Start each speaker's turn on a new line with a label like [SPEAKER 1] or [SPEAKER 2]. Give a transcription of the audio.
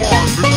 [SPEAKER 1] one.